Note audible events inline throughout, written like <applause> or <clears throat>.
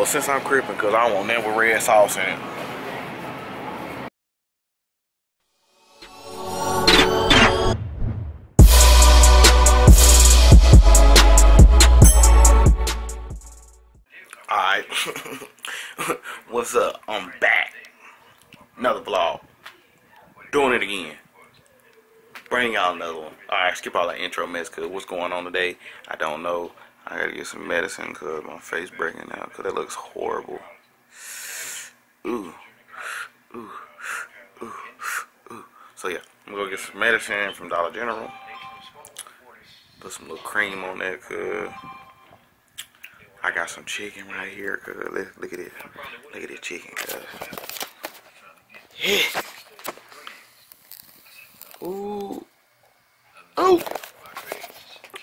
Well, since I'm crippin', cause I want that with red sauce in it. <laughs> What's up? I'm back. Another vlog. Doing it again. Bring y'all another one. Alright, skip all that intro mess, cause what's going on today? I don't know. I gotta get some medicine cause my face breaking out cause it looks horrible. Ooh. Ooh. Ooh. Ooh. So yeah, I'm gonna go get some medicine from Dollar General. Put some little cream on that cause I got some chicken right here cause look, look at it. Look at this chicken cause. Yeah. Ooh.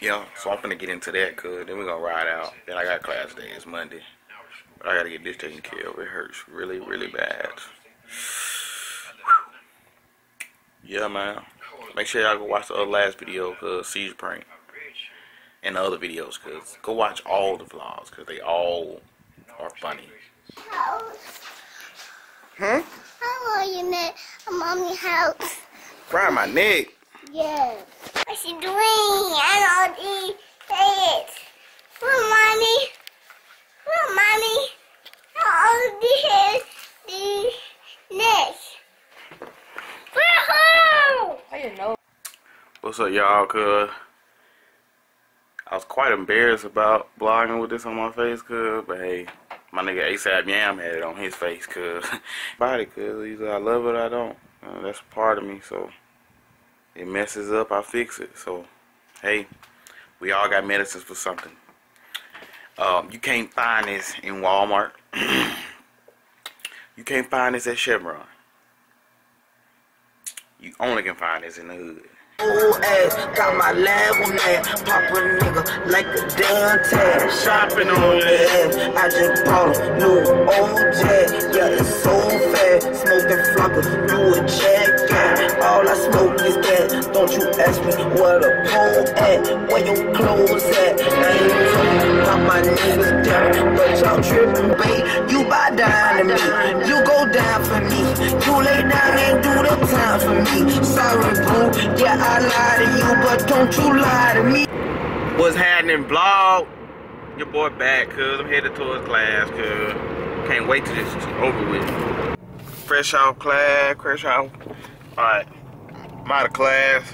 Yeah, so I'm gonna get into that, cuz then we're gonna ride out. Then I got class day, it's Monday. But I gotta get this taken care of. It hurts really, really bad. <sighs> Yeah, man. Make sure y'all go watch the other last video, cuz Siege Prank. And the other videos, cuz go watch all the vlogs, cuz they all are funny. Hmm? How are you, Nick? I'm mommy house. Fry my neck. Yeah. What's she doing? I don't eat it. Where mommy? Where mommy? How old is the neck? Where I didn't know. What's up, y'all? Cuz I was quite embarrassed about blogging with this on my face, cuz, but hey, my nigga ASAP Yam had it on his face, cuz. <laughs> Body, cuz. Either I love it or I don't. Uh, that's part of me, so it messes up, I fix it. So, hey, we all got medicines for something. Um, you can't find this in Walmart. <clears throat> you can't find this at Chevron. You only can find this in the hood. Old ass, got my lab on that. Pop a nigga like a damn tag. Shopping on ass. I just bought a new old jet. Yeah, it's so fast. Smoking flopper, you a jacket. All I smoke is that. Don't you ask me where the pole at. Where your clothes at. I ain't talking about my niggas down. But y'all tripping, babe. You buy down to me. You go down for me. You lay down and do the time for me. Sorry, boo. Yeah, I lie to you, but don't you lie to me. What's happening, vlog? Your boy back, cuz I'm headed towards class, cuz can't wait till this is over with. Fresh off class, fresh off. Alright, I'm out of class.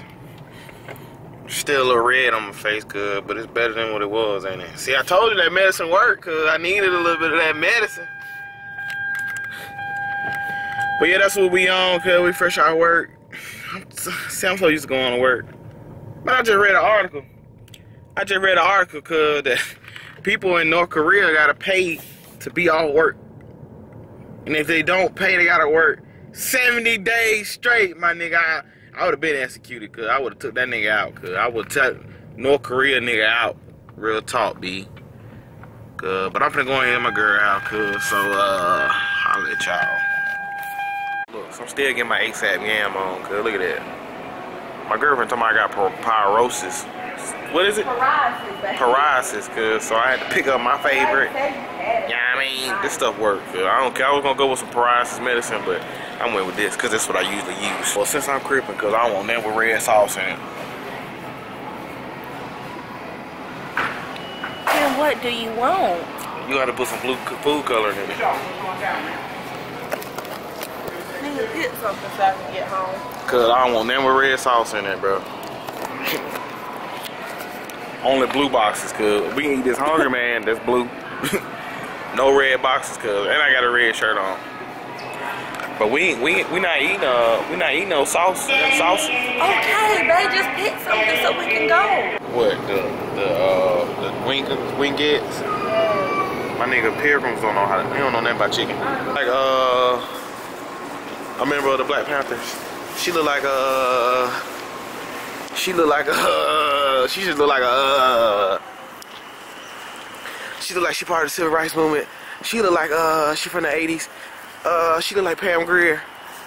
Still a little red on my face, cuz, but it's better than what it was, ain't it? See, I told you that medicine worked, cuz I needed a little bit of that medicine. But yeah, that's what we on, cuz we fresh out work. I'm so used to going to work. But I just read an article. I just read an article cause that <laughs> people in North Korea gotta pay to be off work. And if they don't pay, they gotta work 70 days straight, my nigga. I, I would have been executed cause I would have took that nigga out cause I would took North Korea nigga out. Real talk, B. Cause, but I'm finna go in my girl out cause so uh I'll let y'all. Look, so I'm still getting my ASAP yam on cause look at that. My girlfriend told me I got pyrosis. What is it? Psoriasis, baby. Psoriasis, cuz. So I had to pick up my favorite. Yeah, I mean, this stuff works, Cause I don't care. I was gonna go with some psoriasis medicine, but I went with this because that's what I usually use. Well, since I'm crippin', cause I want that with red sauce in it. Then what do you want? You gotta put some blue food coloring in it. Get something so I can get home. Cause I don't want that with red sauce in it, bro. Only blue boxes, cuz. We can eat this hungry man that's blue. <laughs> no red boxes, cuz. And I got a red shirt on. But we we we not eating uh we not eating no sauce sauce. Okay, babe, just pick something so we can go. What the the uh the wing wingettes? My nigga Pilgrims don't know how to, he don't know nothing about chicken. Like uh I remember the Black Panthers. She look like a. she look like a. she just look like a she look like she part of the civil rights movement. She look like uh she from the eighties. Uh she look like Pam Grier.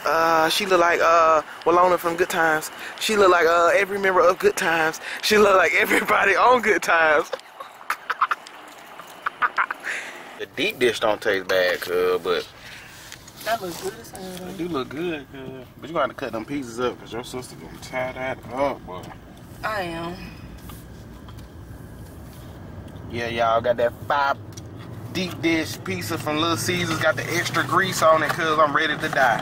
Uh, she look like uh Willona from Good Times. She look like uh every member of Good Times. She look like everybody on Good Times. <laughs> The deep dish don't taste bad, cuz, but That looks good as hell. it do look good, cuz. But you gonna have to cut them pieces up, cause your sister gonna tie that up, boy. I am. Yeah, y'all got that five deep dish pizza from Little Caesars. Got the extra grease on it, cuz I'm ready to die.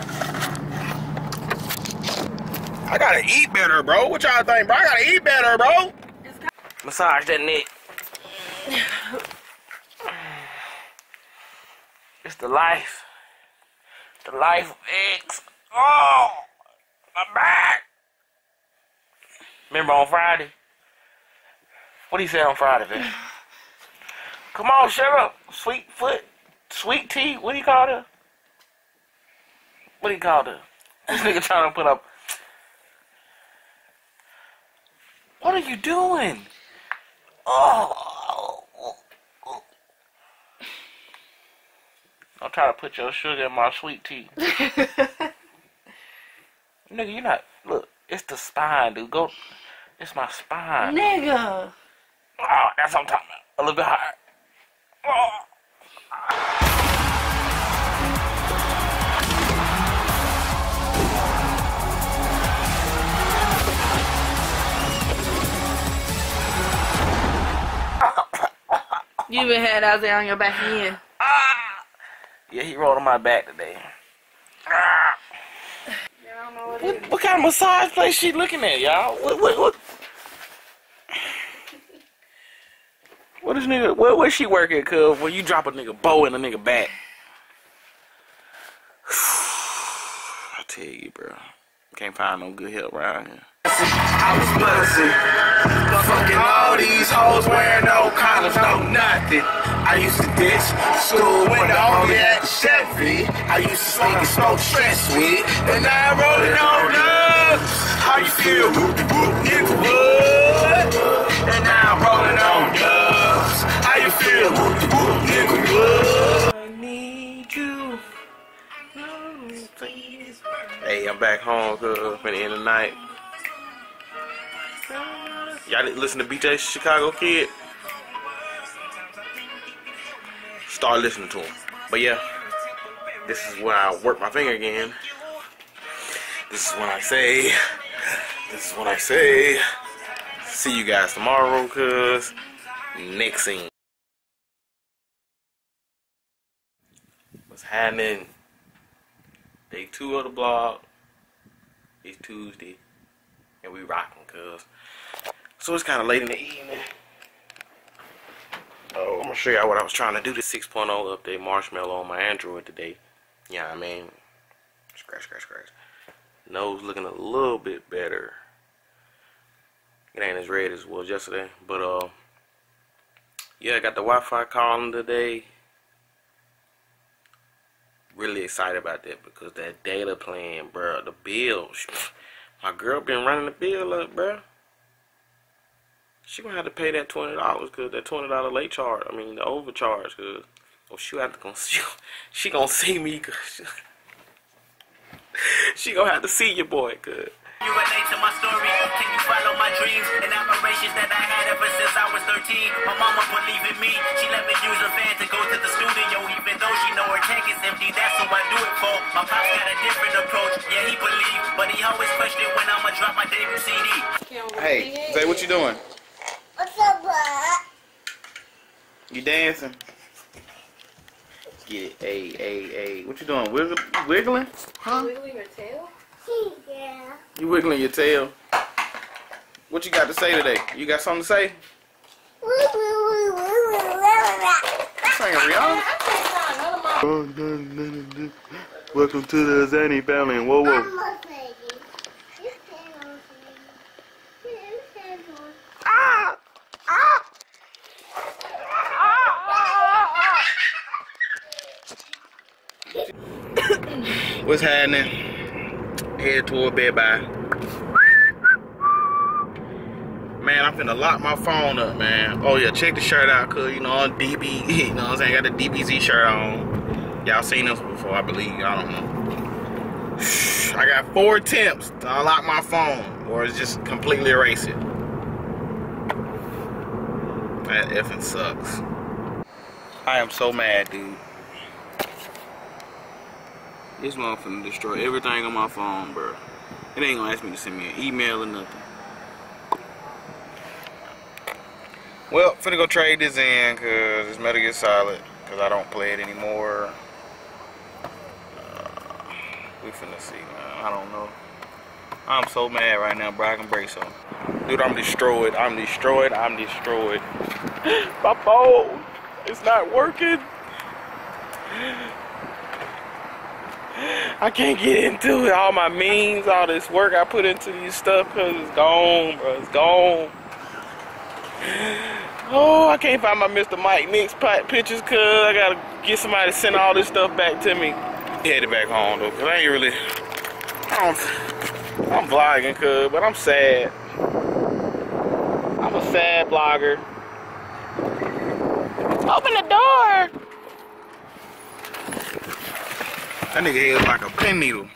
I gotta eat better, bro. What y'all think, bro? I gotta eat better, bro. Massage that neck. <sighs> It's the life. The life of X. Oh, my back. Remember on Friday? What do you say on Friday, man? Come on, shut up. Sweet foot. Sweet tea. What do you call it? What do you call it? This nigga trying to put up. What are you doing? Oh. Don't try to put your sugar in my sweet tea. <laughs> Nigga, you're not. Look, it's the spine, dude. Go. It's my spine. Nigga. Oh, that's what I'm talking about. A little bit higher. Oh. You even had Isaiah on your back end. Yeah, he rolled on my back today. What What, what kind of massage place she looking at, y'all? What what what? What is nigga? Where where she working, cuz? When you drop a nigga bow in a nigga back? <sighs> I tell you, bro, can't find no good help around here. I was. I used to ditch school when the only had Chevy. I used to sneak and smoke stress weed. And now I'm rolling on dubs. How you feel? Whoop de whoop, nigga, what? And now I'm rolling on dubs. How you feel? Whoop de whoop, nigga, what? I need you. Hey, I'm back home, cuz, for the end of the night. Y'all listen to BJ Chicago Kid? Start listening to him. But yeah, this is when I work my finger again. This is when I say, this is when I say, see you guys tomorrow, cuz. Next scene. What's happening? Day two of the blog. It's Tuesday. And we rocking, cuz. So it's kind of late in the evening. Oh, I'm gonna show y'all what I was trying to do. The 6.0 update marshmallow on my Android today. Yeah, I mean, scratch, scratch, scratch. Nose looking a little bit better. It ain't as red as it was yesterday, but uh, yeah, I got the Wi-Fi calling today. Really excited about that because that data plan, bro, the bill. <laughs> My girl been running the bill up, bro. She gonna have to pay that twenty dollars cause that twenty dollar late charge. I mean the overcharge cause oh she have to go <laughs> she, she gonna see me cause she, <laughs> she gonna have to see your boy cause You relate to my story. Can you follow my dreams and aspirations that I had ever since I was 13? My mama believed in me. She let me use a van to go to the studio, even though she know her tank is empty. That's who I do it for. My pops got a different approach. Yeah, he believed, but he always questioned when I'ma drop my debut CD. Hey, Zay, what you doing? What's up, bud? You dancing? Get it. Hey, hey, hey. What you doing? Wiggle, wiggling? Huh? Wiggling your tail? Yeah. You wiggling your tail? What you got to say today? You got something to say? Singing Rihanna? Welcome to the Zanny family. Whoa, whoa. Almost made it. You stand on me. You stand on me. Ah! Ah! What's happening? Head toward bed bye. Man, I'm finna lock my phone up, man. Oh yeah, check the shirt out, cause you know on DB, <laughs> you know what I'm saying, I got the DBZ shirt on. Y'all seen this before, I believe. I don't know. <sighs> I got four attempts to unlock my phone, or it's just completely erase it. That effing sucks. I am so mad, dude. This motherfucker destroy everything on my phone, bro. It ain't gonna ask me to send me an email or nothing. Well, finna go trade this in, cause it's Metal Gear Solid, cause I don't play it anymore. Uh, we finna see, man. I don't know. I'm so mad right now, bro. I can break something. Dude, I'm destroyed. I'm destroyed. I'm destroyed. <laughs> My phone It's not working. I can't get into it. All my means, all this work I put into these stuff, cause it's gone, bro. It's gone. Oh, I can't find my Mr. Mike Nix pictures, cuz I gotta get somebody to send all this stuff back to me. Headed back home, though, cuz I ain't really. I I'm vlogging, cuz, but I'm sad. I'm a sad blogger. Open the door! That nigga head like a pin <sighs> needle.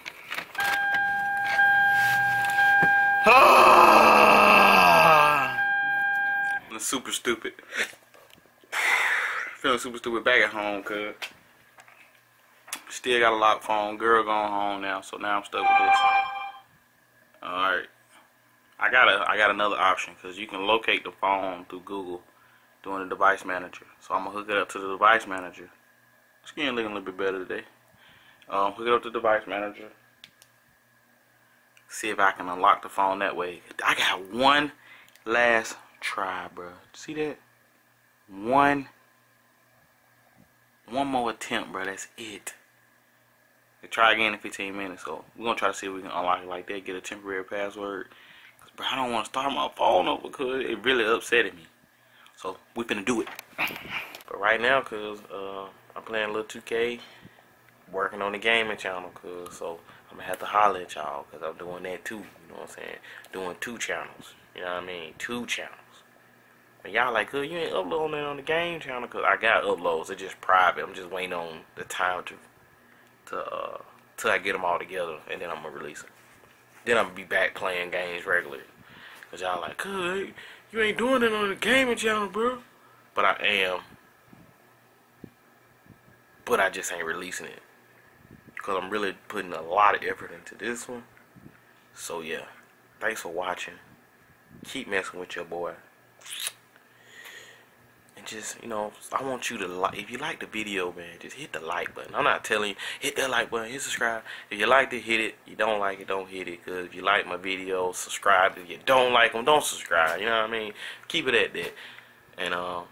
I'm super stupid. <sighs> Feeling super stupid back at home, cuz. Still got a lock phone. Girl going home now, so now I'm stuck with this. Alright. I got a I got another option because you can locate the phone through Google doing the device manager. So I'm gonna hook it up to the device manager. Skin looking a little bit better today. Um, hook it up to device manager. See if I can unlock the phone that way. I got one last try, bro. See that? One, one more attempt, bro. That's it. We try again in 15 minutes. So we're gonna try to see if we can unlock it like that. Get a temporary password. Cause, bro, I don't want to start my phone up because it really upsetting me. So we finna do it. But right now, cause uh, I'm playing a little 2K working on the gaming channel, cause so I'm gonna have to holler at y'all, cause I'm doing that too. You know what I'm saying? Doing two channels. You know what I mean? Two channels. And y'all like, cause you ain't uploading it on the game channel, cause I got uploads. It's just private. I'm just waiting on the time to to uh till I get them all together, and then I'm gonna release them. Then I'm gonna be back playing games regularly. Cause y'all like, cuz you ain't doing it on the gaming channel, bro. But I am. But I just ain't releasing it. Because I'm really putting a lot of effort into this one. So yeah. Thanks for watching. Keep messing with your boy. And just, you know, I want you to like, if you like the video, man, just hit the like button. I'm not telling you, hit that like button, hit subscribe. If you like it, hit it. You don't like it, don't hit it. Because if you like my videos, subscribe. If you don't like them, don't subscribe. You know what I mean? Keep it at that. And, um,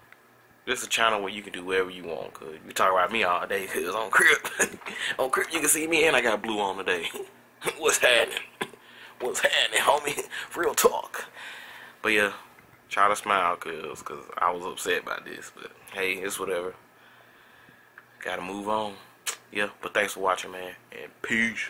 this is a channel where you can do whatever you want. Cause you talk about me all day. Cause on Crip, <laughs> on Crip you can see me and I got blue on today. <laughs> What's happening? <laughs> What's happening, homie? Real talk. But yeah, try to smile, cause, cause I was upset about this. But hey, it's whatever. Gotta move on. Yeah, but thanks for watching, man, and peace.